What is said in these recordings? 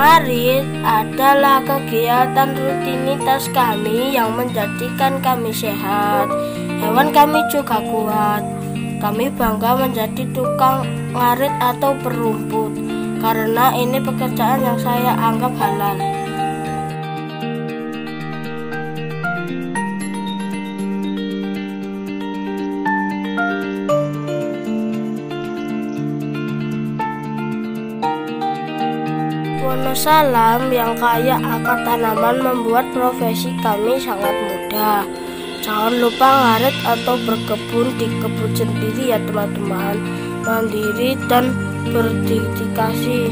Ngarit adalah kegiatan rutinitas kami yang menjadikan kami sehat. Hewan kami juga kuat. Kami bangga menjadi tukang ngarit atau perumput karena ini pekerjaan yang saya anggap halal. Wonosalam yang kaya akan tanaman membuat profesi kami sangat mudah. Jangan lupa ngarit atau berkebun di kebun sendiri ya teman-teman. Mandiri dan berdedikasi.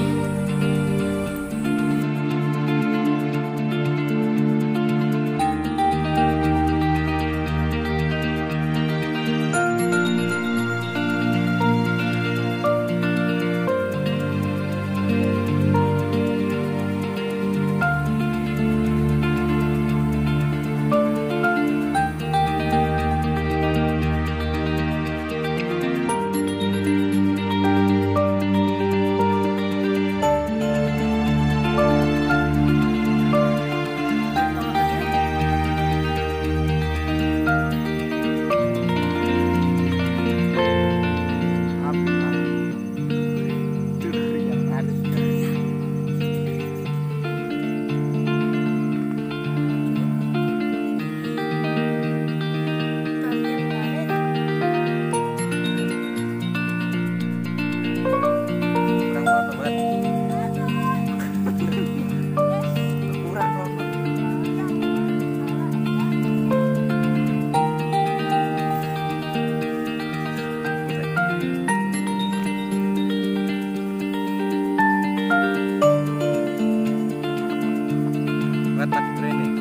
training.